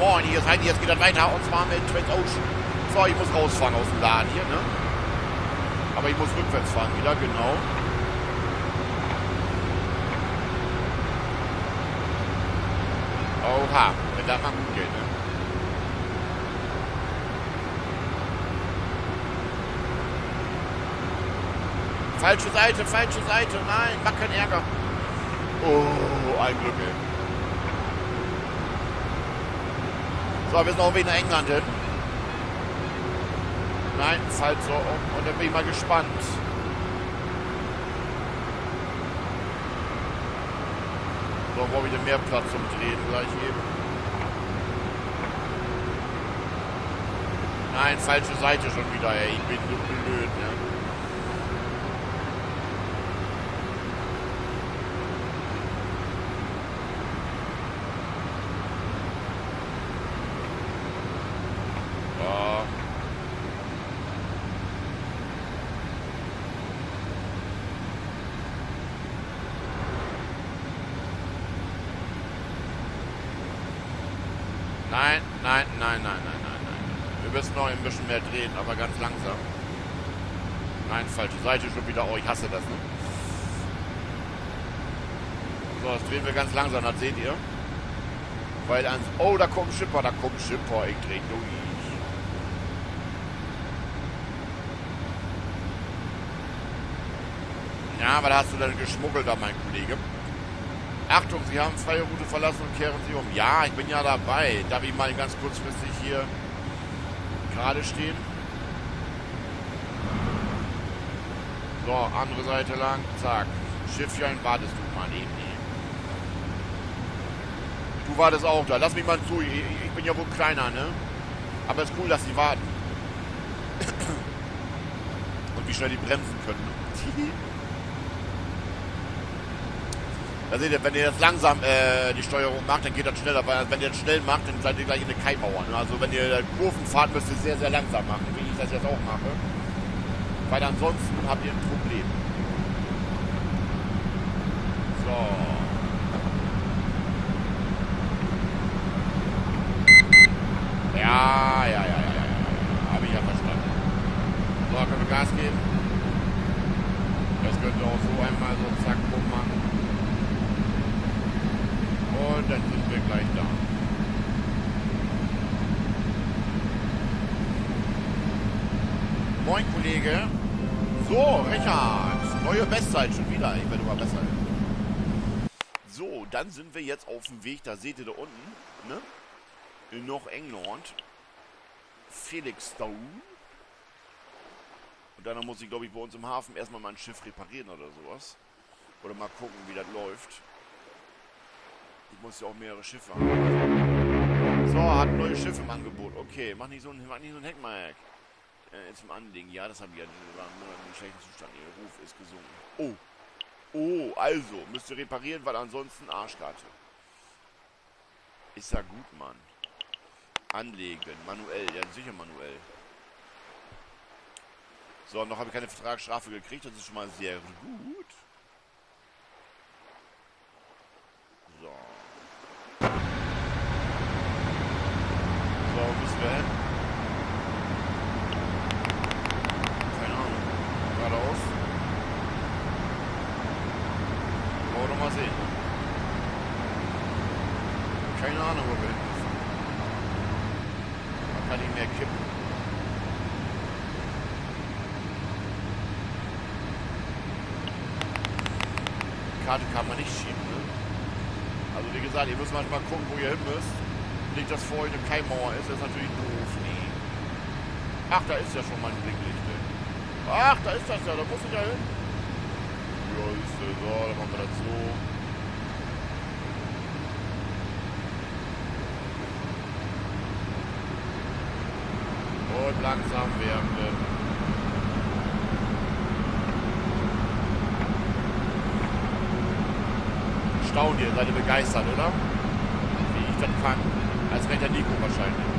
Moin, hier ist Heidi, jetzt geht das weiter und zwar mit Transocean. So, ich muss rausfahren aus dem Laden hier, ne? Aber ich muss rückwärts fahren wieder, genau. Oha, wenn das mal gut geht, ne? Falsche Seite, falsche Seite. Nein, mach keinen Ärger. Oh, ein Glück, ey. So, wir sind auch wieder in England hin. Nein, falsch so. Und dann bin ich mal gespannt. So, wo wieder mehr Platz zum Drehen gleich eben. Nein, falsche Seite schon wieder, ey. Ich bin so blöd, ne? Nein, nein, nein, nein, nein, nein, nein. Wir müssen noch ein bisschen mehr drehen, aber ganz langsam. Nein, falsche Seite schon wieder. Oh, ich hasse das, ne? So, das drehen wir ganz langsam, das seht ihr. Weil ans... Oh, da kommt ein Schipper, da kommt ein Schipper. Ich dreh durch. Ja, was hast du denn geschmuggelt da, mein Kollege? Achtung, Sie haben freie Route verlassen und kehren Sie um. Ja, ich bin ja dabei. Darf ich mal ganz kurzfristig hier gerade stehen? So, andere Seite lang. Zack. Schiffchen, wartest du mal neben mir. Du wartest auch da. Lass mich mal zu. Ich, ich bin ja wohl kleiner, ne? Aber es ist cool, dass Sie warten. und wie schnell die bremsen können. Da seht ihr, wenn ihr jetzt langsam äh, die Steuerung macht, dann geht das schneller. Weil wenn ihr das schnell macht, dann seid ihr gleich in eine Keimauer. Ne? Also wenn ihr Kurven fahrt, müsst ihr sehr, sehr langsam machen, wie ich das jetzt auch mache. Weil ansonsten habt ihr ein Problem. So. Ja, ja, ja, ja, ja, ja. Habe ich ja verstanden. So, können wir Gas geben. Das könnt ihr auch so einmal so zack, bumm machen. Und dann sind wir gleich da. Moin, Kollege. So, Richard. Neue Bestzeit schon wieder. Besser. So, dann sind wir jetzt auf dem Weg. Da seht ihr da unten. Ne? In noch England. Felixstown. Und dann muss ich, glaube ich, bei uns im Hafen erstmal mal ein Schiff reparieren oder sowas. Oder mal gucken, wie das läuft. Ich muss ja auch mehrere Schiffe haben. So, hat neue Schiffe im Angebot. Okay, mach nicht so ein, so ein Heckmark. Äh, zum Anlegen. Ja, das habe ich ja. Die waren nur in einem schlechten Zustand. Ihr Ruf ist gesunken. Oh. Oh, also. Müsst ihr reparieren, weil ansonsten Arschkarte. Ist ja gut, Mann. Anlegen. Manuell. Ja, sicher manuell. So, noch habe ich keine Vertragsstrafe gekriegt. Das ist schon mal sehr gut. So. So, müssen wir hin. Keine Ahnung. Geradeaus. Wollen wir doch mal sehen. Keine Ahnung, wo wir hin müssen. Man kann nicht mehr kippen. Die Karte kann man nicht schieben, ne? Also wie gesagt, ihr müsst manchmal gucken, wo ihr hin müsst. Nicht, dass vor euch eine Keimmauer ist, das ist natürlich doof. Nee. Ach, da ist ja schon mal ein Blicklicht. ey. Ach, da ist das ja, da muss ich ja hin. Ja, ist so, dann machen wir das so. Und langsam werden. Staunt ihr, seid ihr begeistert, oder? Wie ich das kann. Als rennt der Nico wahrscheinlich.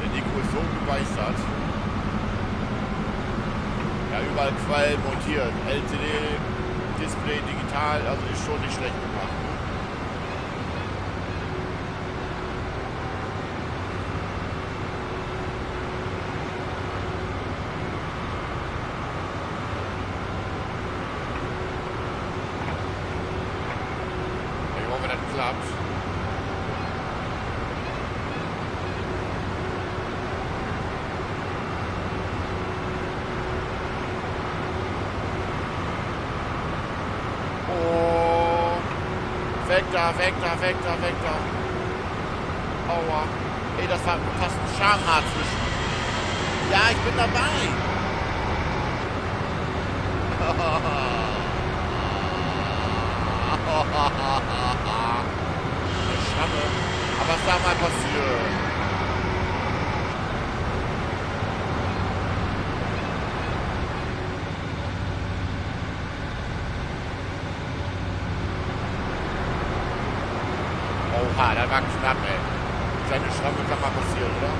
Der Nico ist so begeistert. Ja, überall Quellen montiert. LCD, Display, digital, also ist schon nicht schlecht gemacht. Ne? klappt. Oh. Weg da, weg da, weg da, weg da. Aua. Ey, das war fast ein Schamhaar zwischen. Ja, ich bin dabei. Schramme. Aber was da mal passiert? Oha, da war knapp, ey. Kleine Schramme kann mal passieren, oder?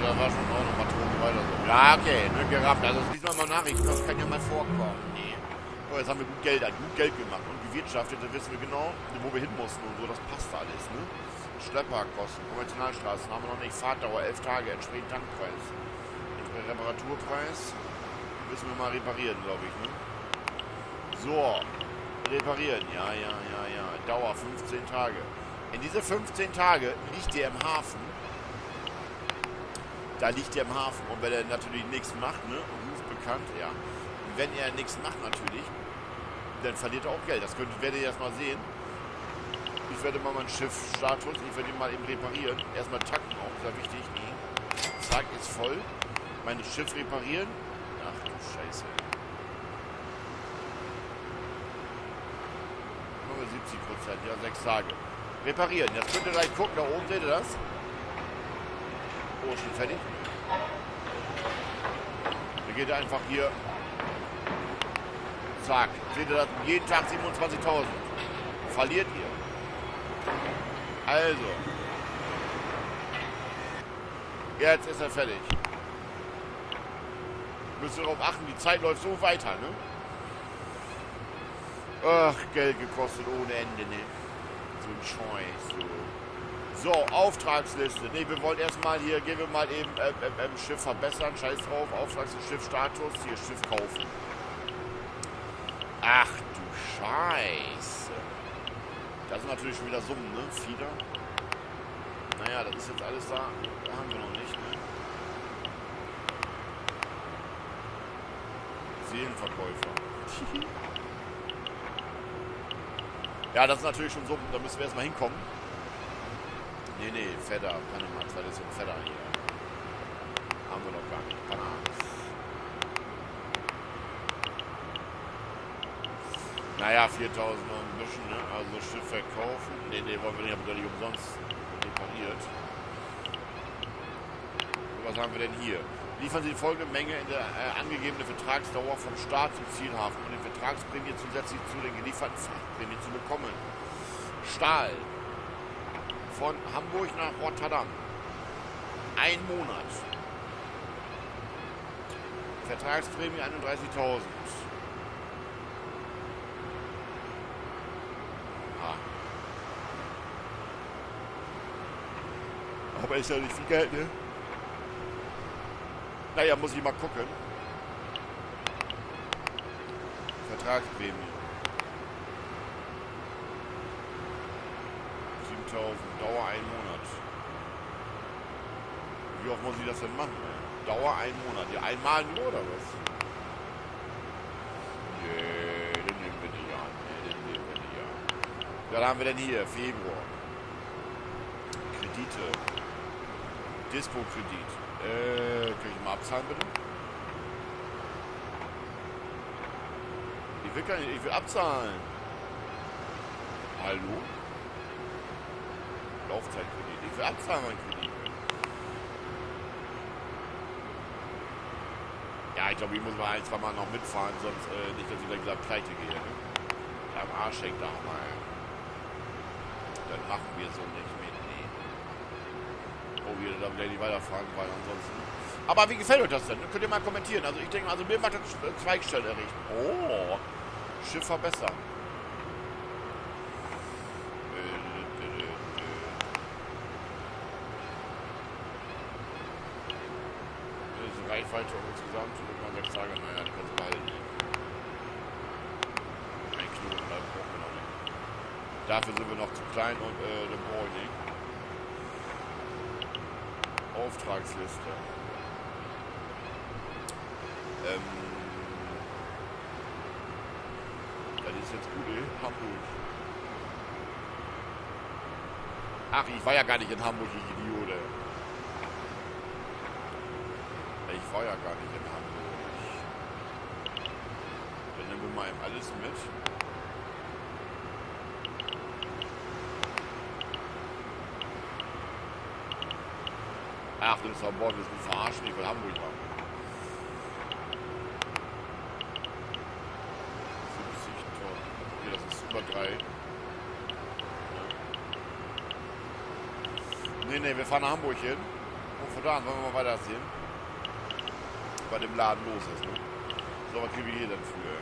Da war schon auch noch mal Ton weiter. Ja, okay, ne, gerappt. Also lies mal Nachrichten, das kann ja mal vorkommen. Nee. Oh, jetzt haben wir gut Geld, gut Geld gemacht und gewirtschaftet, da wissen wir genau, wo wir hin mussten und so, das passt alles, ne? Schlepperkosten, Konventionalstraßen haben wir noch nicht. Fahrtdauer 11 Tage, entsprechend Tankpreis. Reparaturpreis müssen wir mal reparieren, glaube ich. Ne? So, reparieren. Ja, ja, ja, ja. Dauer 15 Tage. In diese 15 Tage liegt der im Hafen. Da liegt der im Hafen. Und wenn er natürlich nichts macht, ne? Ruf bekannt, ja. Und wenn er nichts macht natürlich, dann verliert er auch Geld. Das könnt, werdet ihr erst mal sehen. Ich werde mal meinen Schiffstatus, ich werde ihn mal eben reparieren. Erstmal tanken auch, sehr wichtig. Zack, ist voll. Mein Schiff reparieren. Ach du Scheiße. Nur 70 Prozent, ja, sechs Tage. Reparieren. Jetzt könnt ihr gleich gucken, da oben seht ihr das. Oh, schon fertig. Da geht er einfach hier. Zack. Seht ihr das? Jeden Tag 27.000. Verliert ihr. Also. Jetzt ist er fertig. Müsst ihr darauf achten, die Zeit läuft so weiter, ne? Ach, Geld gekostet ohne Ende, ne? So ein Scheiß, so. So, Auftragsliste. Ne, wir wollen erstmal hier, gehen wir mal eben äh, äh, äh, Schiff verbessern. Scheiß drauf. Auftragsschiffstatus. Hier Schiff kaufen. Ach du Scheiße. Das sind natürlich schon wieder Summen, ne? Fieder. Naja, das ist jetzt alles da. Da haben wir noch nicht, ne? Seelenverkäufer. ja, das ist natürlich schon Summen. Da müssen wir erstmal hinkommen. Nee, nee, Fedder. Panama. Das ist so ein Fedder hier. Haben wir noch gar nicht. Panama. Naja, 4000 noch ein bisschen, ne? Also Schiff verkaufen. Ne, ne, wollen wir nicht, haben wir nicht umsonst repariert. Was haben wir denn hier? Liefern Sie die folgende Menge in der äh, angegebenen Vertragsdauer vom Start zum Zielhafen und die Vertragsprämie zusätzlich zu den gelieferten Frachtprämien zu bekommen. Stahl. Von Hamburg nach Rotterdam. Ein Monat. Vertragsprämie 31.000. Aber ist ja nicht viel Geld, ne? Naja, muss ich mal gucken. Vertragsprämie. 7000, Dauer ein Monat. Wie oft muss ich das denn machen? Ey? Dauer ein Monat. Ja, einmal nur oder was? Nee, den nehmen wir nicht an. Nee, den nehmen wir nicht an. Was haben wir denn hier? Februar. Kredite. Dispo-Kredit. Äh, kann ich mal abzahlen, bitte? Ich will, nicht, ich will abzahlen. Hallo? Laufzeitkredit. Ich will abzahlen, mein Kredit. Ja, ich glaube, ich muss mal ein, zwei Mal noch mitfahren, sonst äh, nicht, dass ich gleich gesagt pleite gehe. Ne? Am Arsch hängt da auch mal. Dann machen wir so nicht wieder, damit er nicht weiterfragen weil ansonsten. Aber wie gefällt euch das denn? Könnt ihr mal kommentieren. Also ich denke, also mir macht das äh, Zweigstelle errichten. Oh, Schiff verbessern. Reichweite insgesamt, so würde man sechs Tage, naja, die kannst du behalten. Ein Kilo bleibt auch genau nicht. Dafür sind wir noch zu klein und äh, dann brauche ich nicht. Auftragsliste. Ähm, das ist jetzt gut, ey. Hamburg. Ach, ich war ja gar nicht in Hamburg, ich Idiot, ey. Ich war ja gar nicht in Hamburg. Dann nehmen wir mal eben alles mit. Ach, das ist doch boah, wir sind verarschen, ich will Hamburg. 70 Tonnen. Okay, das ist über drei. Nee, nee, wir fahren nach Hamburg hin. Und von da an wollen wir mal weiter sehen. Bei dem Laden los ist, ne? So, was kriegen wir hier denn für?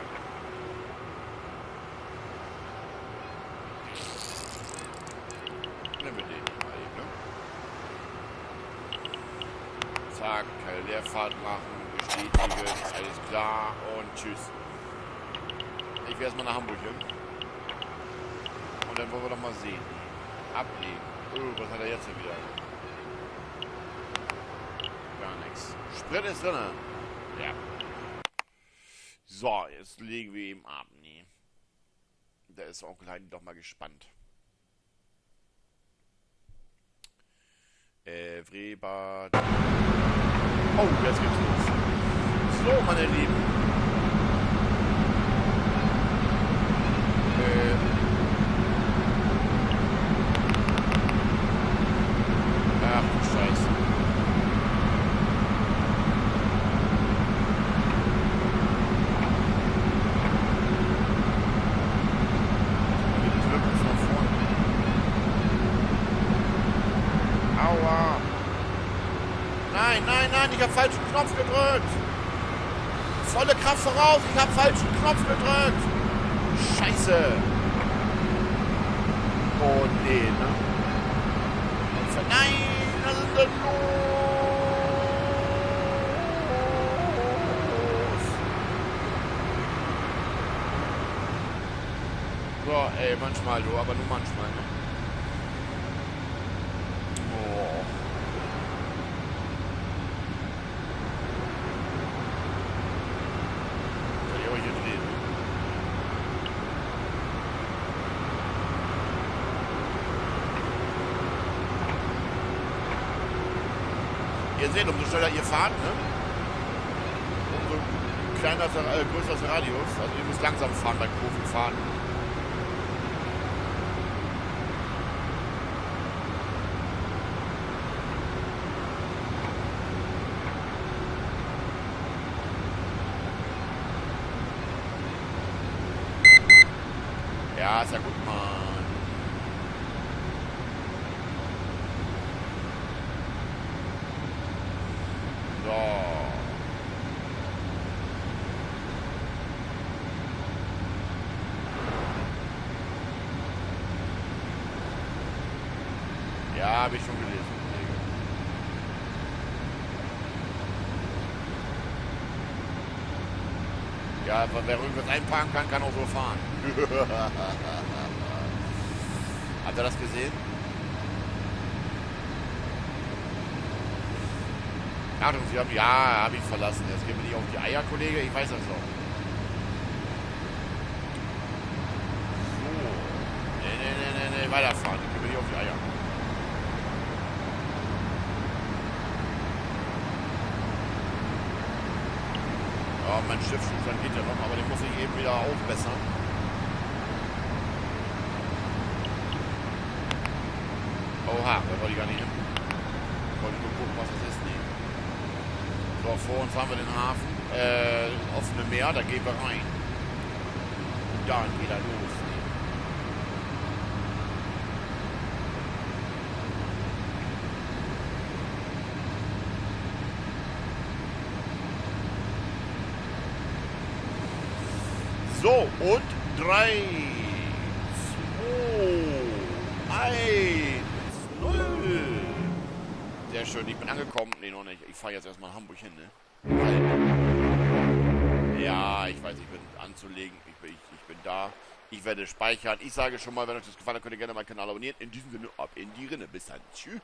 Nehmen wir den mal eben, ne? Zack, Leerfahrt machen, bestätigen, alles klar und tschüss. Ich werde erstmal nach Hamburg hin. Und dann wollen wir doch mal sehen. Ablegen. Oh, was hat er jetzt denn wieder? Gar nichts. Sprit ist drin. Ja. So, jetzt legen wir ihm ab. Nee. Da ist Onkel Heidi doch mal gespannt. Äh, alle skuddene. Slår man en liv Kraft voraus, ich habe falschen Knopf gedrückt. Scheiße. Oh nee, ne? Nein, was ist denn los? So, ey, manchmal du, aber nur manchmal, ne? Oh. Soll ich euch jetzt reden? Ihr seht, umso schneller ihr fahrt, ne? umso kleiner äh, größer ist der Radius. Also ihr müsst langsam fahren bei Kurvenfahren. Ja, ist ja gut, Mann. So. Ja, habe ich schon gelesen. Ja, wer irgendwas einparken kann, kann auch so fahren. Habt ihr das gesehen? Achtung, Sie haben, ja, habe ich verlassen. Jetzt gehen wir nicht auf die Eier, Kollege. Ich weiß das auch. So. Nee, nee, nee, nee, nee, weiterfahren. Gehen wir nicht auf die Eier. Ja, mein Schiffszustand geht ja noch, aber den muss ich eben wieder aufbessern. Oha, da wollte ich gar nicht hin. Ich wollte nur gucken, was das ist. Nee. So, vor uns haben wir den Hafen, äh, offene Meer, da gehen wir rein. Und dann geht er los. So, und 3, 2, 1, 0. Sehr schön, ich bin angekommen. Nee, noch nicht. Ich fahre jetzt erstmal nach Hamburg hin, ne? Ja, ich weiß, ich bin anzulegen. Ich bin, ich, ich bin da. Ich werde speichern. Ich sage schon mal, wenn euch das gefallen hat, könnt ihr gerne meinen Kanal abonnieren. In diesem Sinne, ab in die Rinne. Bis dann. Tschüss.